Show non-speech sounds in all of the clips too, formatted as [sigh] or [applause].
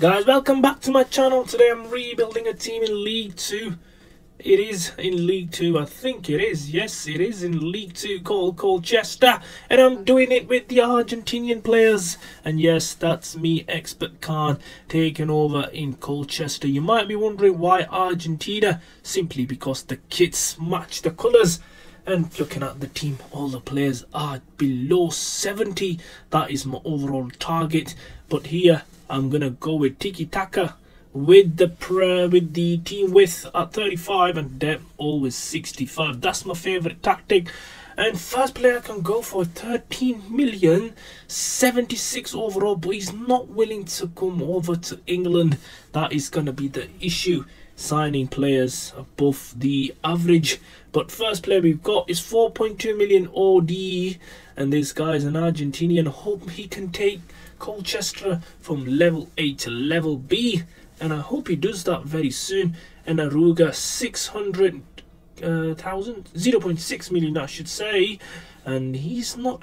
Guys, welcome back to my channel. Today I'm rebuilding a team in League 2. It is in League 2, I think it is. Yes, it is in League 2 called Colchester. And I'm doing it with the Argentinian players. And yes, that's me, Xpert Khan, taking over in Colchester. You might be wondering why Argentina. Simply because the kits match the colours. And looking at the team, all the players are below 70. That is my overall target. But here, I'm gonna go with Tiki Taka with the with the team width at uh, 35 and depth always 65. That's my favorite tactic. And first player can go for 13 million 76 overall, but he's not willing to come over to England. That is gonna be the issue. Signing players above the average. But first player we've got is 4.2 million OD, and this guy is an Argentinian. Hope he can take Colchester from level A to level B and I hope he does that very soon. And Aruga 600 uh, thousand 0.6 million I should say. And he's not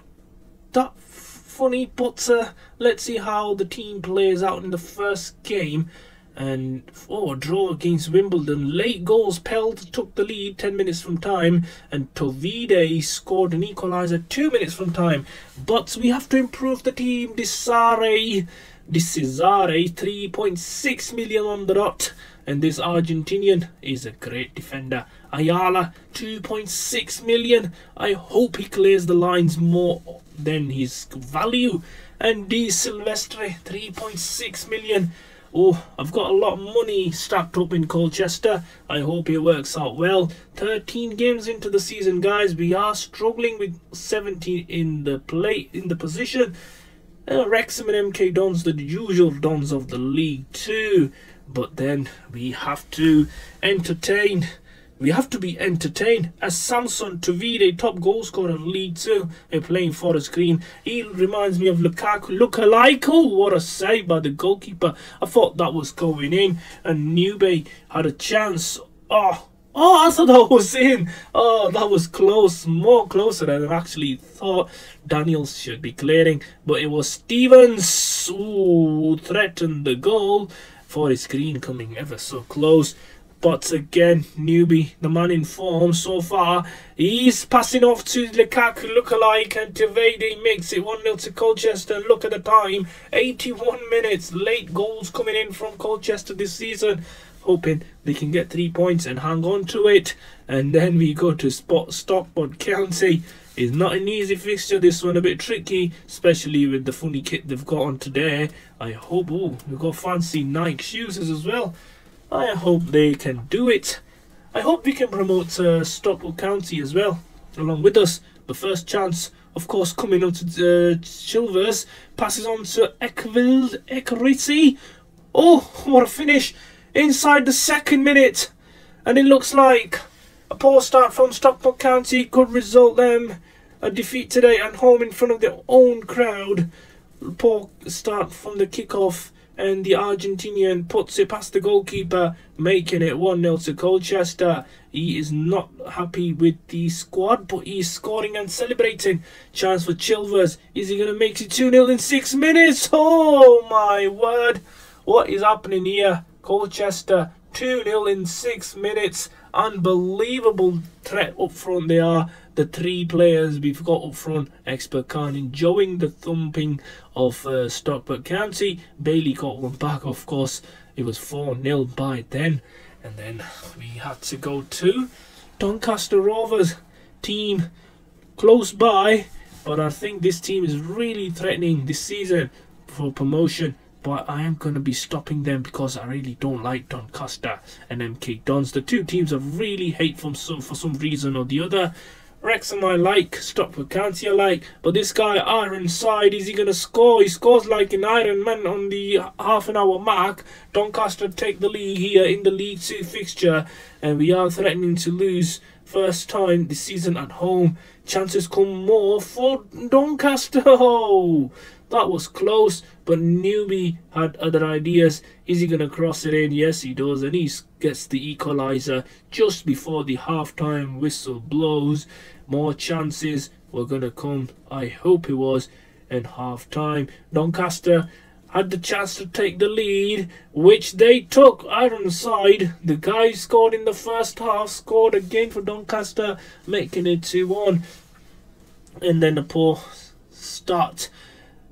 that funny but uh, let's see how the team plays out in the first game and oh, a draw against Wimbledon. Late goals, Pelt took the lead 10 minutes from time, and Tovide scored an equaliser 2 minutes from time. But we have to improve the team. Disare, Disare, 3.6 million on the dot. And this Argentinian is a great defender. Ayala, 2.6 million. I hope he clears the lines more than his value. And Di Silvestre, 3.6 million. Oh, I've got a lot of money stacked up in Colchester. I hope it works out well. 13 games into the season, guys. We are struggling with 17 in the play in the position. Uh, Wrexham and MK Dons, the usual Dons of the league too. But then we have to entertain we have to be entertained as Samson Tovide, top goal scorer of League Two, and playing Forest Green. He reminds me of Lukaku. Look alike. Oh, what a save by the goalkeeper. I thought that was going in, and Newby had a chance. Oh, oh, I thought that was in. Oh, that was close, more closer than I actually thought. Daniels should be clearing, but it was Stevens who threatened the goal. Forest Green coming ever so close. But again, Newby, the man in form so far, he's passing off to Lukaku lookalike and Tovide makes it 1-0 to Colchester. Look at the time, 81 minutes, late goals coming in from Colchester this season. Hoping they can get three points and hang on to it. And then we go to Spot Stockport County. It's not an easy fixture, this one a bit tricky, especially with the funny kit they've got on today. I hope, oh, we've got fancy Nike shoes as well. I hope they can do it. I hope we can promote uh, Stockport County as well, along with us. The first chance, of course, coming up to uh, Chilvers, passes on to Ekvild Ekriti. Oh, what a finish! Inside the second minute, and it looks like a poor start from Stockport County could result them a defeat today at home in front of their own crowd. Poor start from the kickoff and the Argentinian puts it past the goalkeeper, making it 1 0 to Colchester. He is not happy with the squad, but he's scoring and celebrating. Chance for Chilvers. Is he going to make it 2 0 in six minutes? [laughs] Oh my word! What is happening here? Colchester 2 0 in six minutes. Unbelievable threat up front they are the three players we've got up front, Xpert Khan enjoying the thumping of uh, Stockport County. Bailey got one back, of course. It was 4 0 by then. And then we had to go to Doncaster Rovers team close by. But I think this team is really threatening this season for promotion. But I am going to be stopping them because I really don't like Doncaster and MK Dons. The two teams I really hate from some, for some reason or the other. Wrexham I like, Stockport County I like, but this guy Ironside, is he going to score? He scores like an Iron Man on the half an hour mark. Doncaster take the lead here in the League 2 fixture, and we are threatening to lose first time this season at home. Chances come more for Doncaster. [laughs] That was close, but Newby had other ideas. Is he going to cross it in? Yes, he does, and he gets the equaliser just before the half-time whistle blows. More chances were going to come. I hope it was in half-time. Doncaster had the chance to take the lead, which they took Ironside. The guy scored in the first half, scored again for Doncaster, making it 2 1. And then the poor start.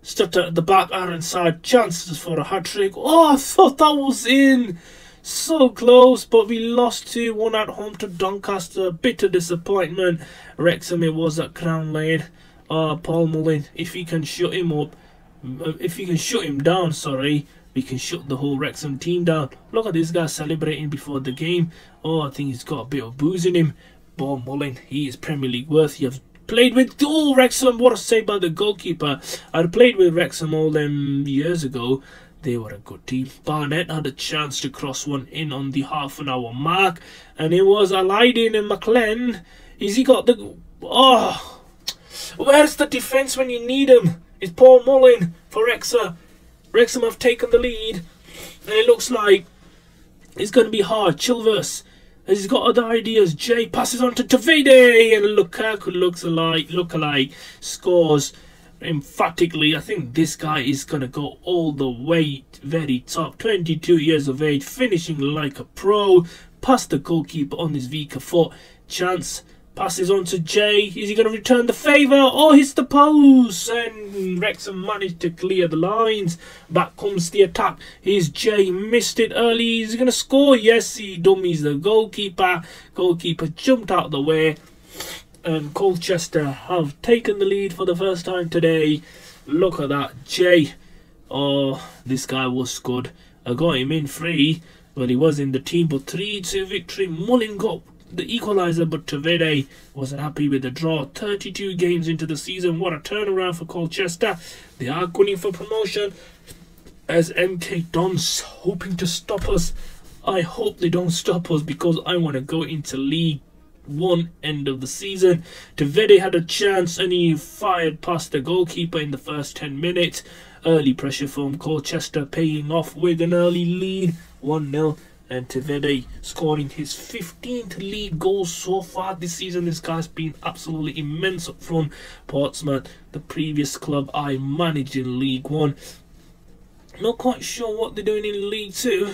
Stutter at the back, Ironside chances for a hat trick. Oh, I thought that was in. So close, but we lost 2 1 at home to Doncaster. Bitter disappointment. Wrexham, it was at Crown Lane. Uh, Paul Mullin, if he can shut him up, uh, if he can shut him down, sorry, we can shut the whole Wrexham team down. Look at this guy celebrating before the game. Oh, I think he's got a bit of booze in him. Paul Mullin, he is Premier League worthy. I've played with all Wrexham. What a save by the goalkeeper. I'd played with Wrexham all them years ago. They were a good team. Barnett had a chance to cross one in on the half an hour mark, and it was Alaidin and McClean. Is he got the. Oh! Where's the defence when you need him? It's Paul Mullin for Wrexham. Wrexham have taken the lead, and it looks like it's going to be hard. Chilvers, he's got other ideas. Jay passes on to Tovide, and Lukaku uh, looks alike, look alike, scores emphatically. I think this guy is to go all the way very top. 22 years of age, finishing like a pro. Past the goalkeeper on his Vika foot. Chance Passes on to Jay. Is he going to return the favour? Oh, hits the post. And Wrexham managed to clear the lines. Back comes the attack. Here's Jay. Missed it early. Is he going to score? Yes, he dummies the goalkeeper. Goalkeeper jumped out of the way. And Colchester have taken the lead for the first time today. Look at that. Jay. Oh, this guy was good. I got him in free. Well, he was in the team, but 3-2 victory. Mullin got the equaliser, but Tovide wasn't happy with the draw. 32 games into the season, what a turnaround for Colchester. They are gunning for promotion as MK Dons hoping to stop us. I hope they don't stop us because I want to go into League One end of the season. Tovide had a chance and he fired past the goalkeeper in the first 10 minutes. Early pressure from Colchester paying off with an early lead 1 0 and Tovide scoring his 15th league goal so far this season. This guy's been absolutely immense up front. Portsmouth, the previous club I managed in League One. Not quite sure what they're doing in League Two,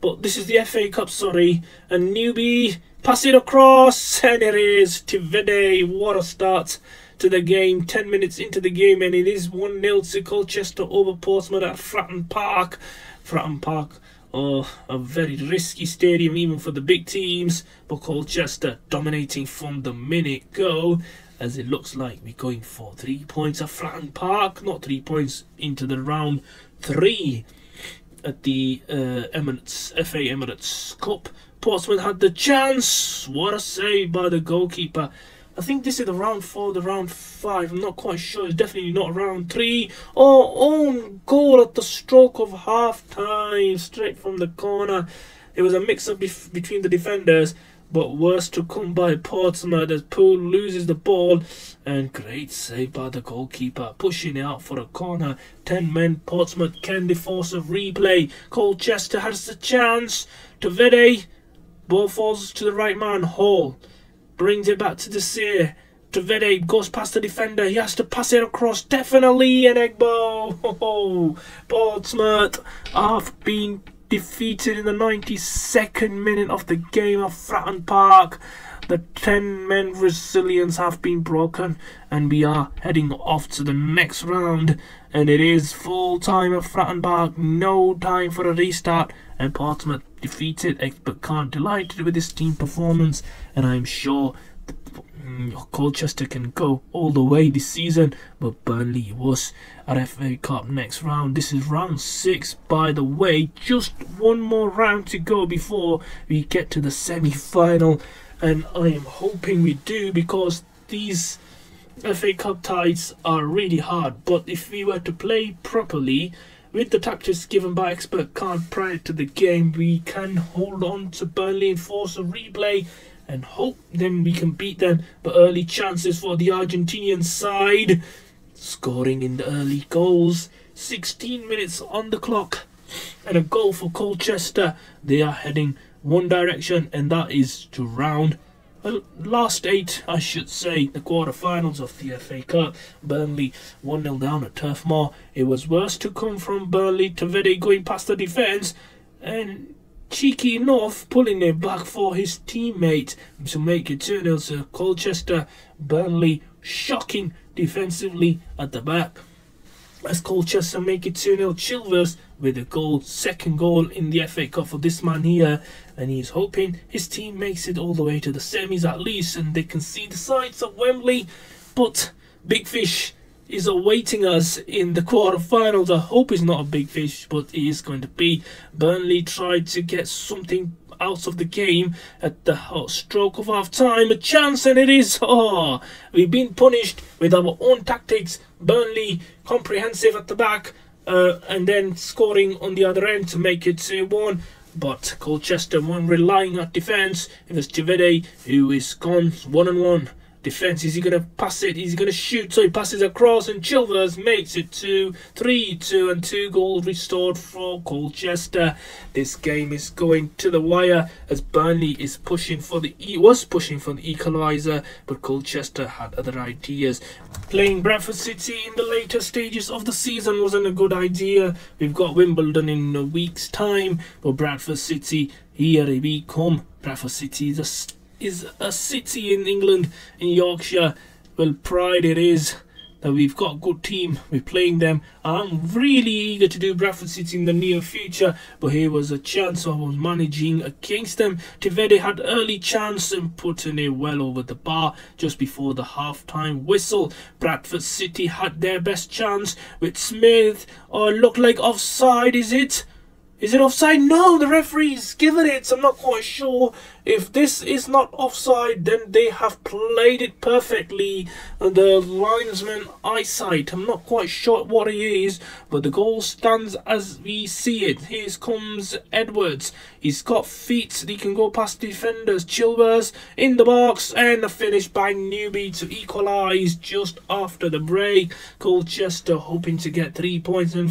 but this is the FA Cup, sorry. And Newby, pass it across, and it is Tovide. What a start to the game. 10 minutes into the game, and it is 1 0 to Colchester over Portsmouth at Fratton Park. Fratton Park Oh, a very risky stadium even for the big teams, but Colchester dominating from the minute go as it looks like we're going for three points at Fratton Park, not three points into the round three at the uh, Emirates FA Emirates Cup. Portsmouth had the chance. What a save by the goalkeeper. I think this is the round four, the round five. I'm not quite sure. It's definitely not round three. Oh, own goal at the stroke of half time, straight from the corner. It was a mix up between the defenders, but worse to come by Portsmouth as Poole loses the ball. And great save by the goalkeeper, pushing it out for a corner. Ten men, Portsmouth can force a replay. Colchester has the chance. Tovide, ball falls to the right man, Hall brings it back to the Seer. Tovide goes past the defender. He has to pass it across. Definitely an Egbo. Oh, Portsmouth have been defeated in the 92nd minute of the game of Fratton Park. The 10 men resilience have been broken, and we are heading off to the next round. And it is full time at Fratton Park, no time for a restart. And Portsmouth defeated Xpert Khan, delighted with his team performance, and I'm sure mm, Colchester can go all the way this season, but Burnley was at FA Cup next round. This is round six, by the way. Just one more round to go before we get to the semi final and I am hoping we do because these FA Cup ties are really hard. But if we were to play properly with the tactics given by Xpert Khan prior to the game, we can hold on to Burnley and force a replay and hope then we can beat them. But early chances for the Argentinian side, scoring in the early goals. 16 minutes on the clock and a goal for Colchester. They are heading one direction, and that is to round well, last eight, I should say, the quarterfinals of the FA Cup. Burnley 1 0 down at Turf Moor. It was worse to come from Burnley. to Tovide going past the defence and cheeky enough pulling it back for his teammate to make it 2 0 to Colchester. Burnley shocking defensively at the back. As Colchester make it 2 0 Chilvers with a goal, second goal in the FA Cup for this man here, and he's hoping his team makes it all the way to the semis at least, and they can see the sights of Wembley. But Big Fish is awaiting us in the quarterfinals. I hope it's not a big fish, but it is going to be. Burnley tried to get something out of the game at the stroke of half time. A chance, and it is. [laughs] Oh, we've been punished with our own tactics. Burnley comprehensive at the back uh, and then scoring on the other end to make it 2 1. But Colchester weren't relying on defence. It was Chivede who is gone 1 and 1 defense. Is he going to pass it? Is he going to shoot? So he passes across, and Chilvers makes it 2 3 2, and two goals restored for Colchester. This game is going to the wire as Burnley is pushing for the e was pushing for the equaliser, but Colchester had other ideas. Playing Bradford City in the later stages of the season wasn't a good idea. We've got Wimbledon in a week's time, but Bradford City here we come. Bradford City is a is a city in England, in Yorkshire. Well, pride it is that we've got a good team. We're playing them. I'm really eager to do Bradford City in the near future, but here was a chance I was managing against them. Tovide had early chance and putting it well over the bar just before the half-time whistle. Bradford City had their best chance with Smith. Oh, looked like offside, is it? Is it offside? No, the referee's given it. I'm not quite sure. If this is not offside, then they have played it perfectly. Uh, the linesman eyesight. I'm not quite sure what it is, but the goal stands as we see it. Here comes Edwards. He's got feet. That he can go past defenders. Chilvers in the box, and a finish by Newby to equalise just after the break. Colchester hoping to get three points and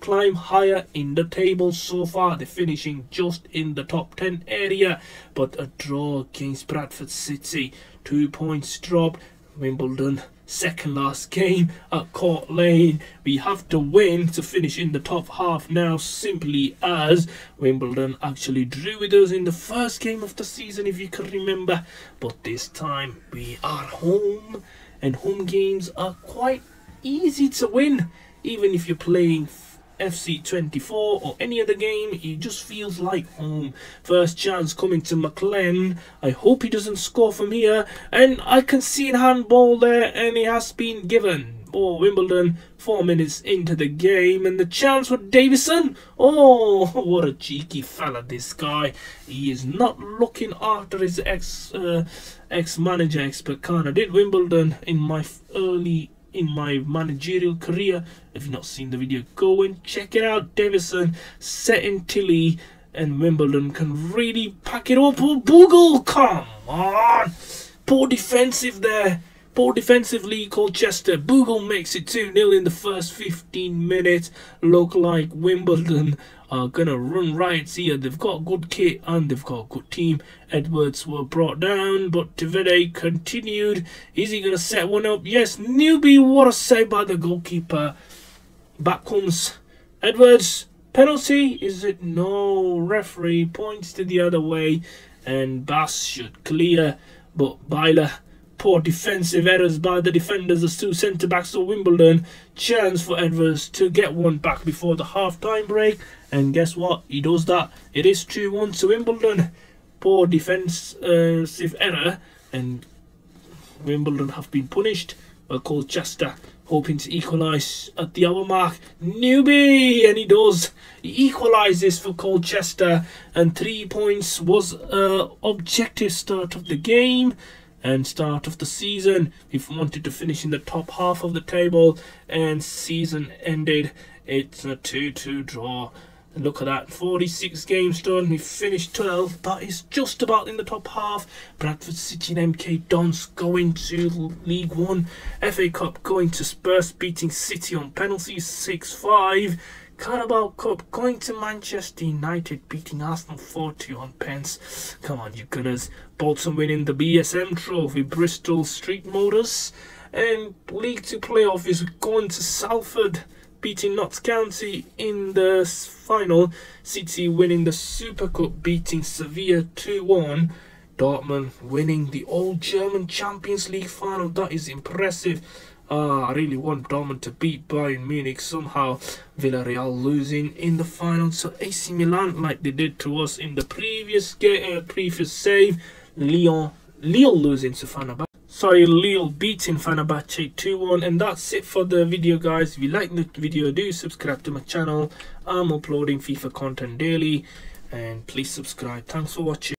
climb higher in the table so far. They're finishing just in the top 10 area, but a draw against Bradford City. Two points dropped. Wimbledon second last game at Court Lane. We have to win to finish in the top half now, simply as Wimbledon actually drew with us in the first game of the season, if you can remember. But this time we are home, and home games are quite easy to win, even if you're playing FC24 or any other game, it just feels like home. First chance coming to McLean. I hope he doesn't score from here. And I can see a handball there, and it has been given. Oh, Wimbledon, four minutes into the game, and the chance for Davison. Oh, [laughs] what a cheeky fella, this guy. He is not looking after his ex uh, ex manager, expert I did Wimbledon in my early in my managerial career. If you've not seen the video, go and check it out. Davison, set in Tilley, and Wimbledon can really pack it up. Oh, Bugiel, come on! Poor defensive there. Poor defensively, Colchester. Bugiel makes it 2 0 in the first 15 minutes. Look like Wimbledon are gonna run riots here. They've got good kit and they've got a good team. Edwards were brought down, but Tovide continued. Is he gonna set one up? Yes, Newby, what a save by the goalkeeper. Back comes Edwards. Penalty? Is it no? Referee points to the other way, and Bass should clear, but Byler Poor defensive errors by the defenders as two centre backs of Wimbledon. Chance for Edwards to get one back before the half time break. And guess what? He does that. It is 2 1 to Wimbledon. Poor defensive error. And Wimbledon have been punished. Well, Colchester hoping to equalise at the hour mark. Newby! And he does. He equalises for Colchester. And three points was uh, objective start of the game and start of the season. He wanted to finish in the top half of the table, and season ended. It's a 2-2 draw. Look at that, 46 games done. We finished 12. but is just about in the top half. Bradford City and MK Dons going to League One. FA Cup going to Spurs, beating City on penalties 6 5. Carabao Cup going to Manchester United beating Arsenal 4-2 on pens. Come on, you Gunners. Bolton winning the BSM Trophy, Bristol Street Motors. And League 2 playoff is going to Salford beating Notts County in the final. City winning the Super Cup beating Sevilla 2-1. Dortmund winning the Old German Champions League final. That is impressive. Uh, I really want Dortmund to beat Bayern Munich somehow. Villarreal losing in the final So AC Milan like they did to us in the previous game, uh, previous save. Lyon, Lyon losing to Fenerbahce. Sorry, Lille beating Fenerbahce 2-1 and that's it for the video guys. If you like the video, do subscribe to my channel. I'm uploading FIFA content daily and please subscribe. Thanks for watching.